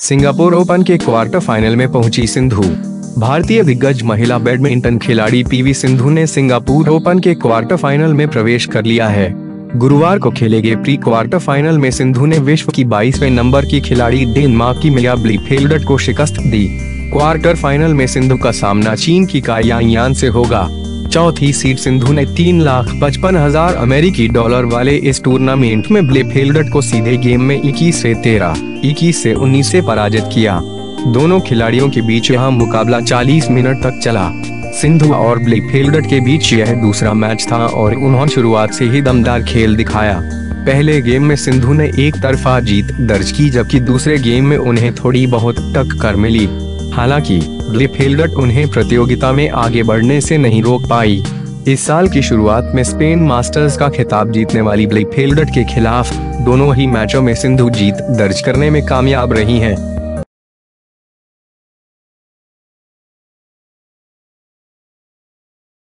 Singapore open के quarter final में पहुँची सिंधु। भारतीय दिग्गज महिला बैडमिंटन खिलाड़ी पीवी सिंधु ने सिंगापुर ओपन के क्वार्टर फाइनल में प्रवेश कर लिया है। गुरुवार को खेले गए प्री क्वार्टर फाइनल में सिंधु ने विश्व की 22वें नंबर की खिलाड़ी डेनमार्क की मिया ब्लीफेल्डर को शिकस्त दी। क्वार्टर फाइनल में सिंधु का सामना चीन की कायान से होगा। चौथी सीट सिंधु ने तीन लाख पचपन हज़ार अमेरिकी डॉलर वाले इस टूर्नामेंट में ब्लेफेल्डट को सीधे गेम में इक्कीस से तेरह, इक्कीस से उन्नीस से पराजित किया। दोनों खिलाड़ियों के बीच यह मुकाबला 40 मिनट तक चला। सिंधु और ब्लेफेल्डट के बीच यह दूसरा मैच था और उन्होंने शुरुआत से ही दमदार खेल दिखाया। पहले गेम में सिंधु ने एक तरफा जीत दर्ज की, जबकि दूसरे गेम में उन्हें थोड़ी बहुत टक्कर मिली। हालाँकि ग्लिफेल्डट उन्हें प्रतियोगिता में आगे बढ़ने से नहीं रोक पाई इस साल की शुरुआत में स्पेन मास्टर्स का खिताब जीतने वाली ब्लिफेल्डट के खिलाफ दोनों ही मैचों में सिंधु जीत दर्ज करने में कामयाब रही हैं।